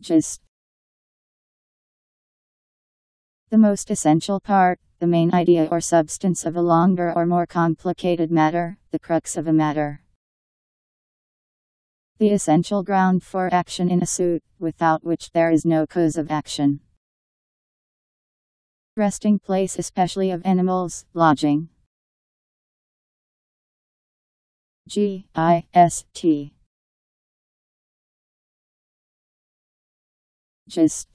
Gist The most essential part, the main idea or substance of a longer or more complicated matter, the crux of a matter. The essential ground for action in a suit, without which there is no cause of action. Resting place, especially of animals, lodging. G I S T. gist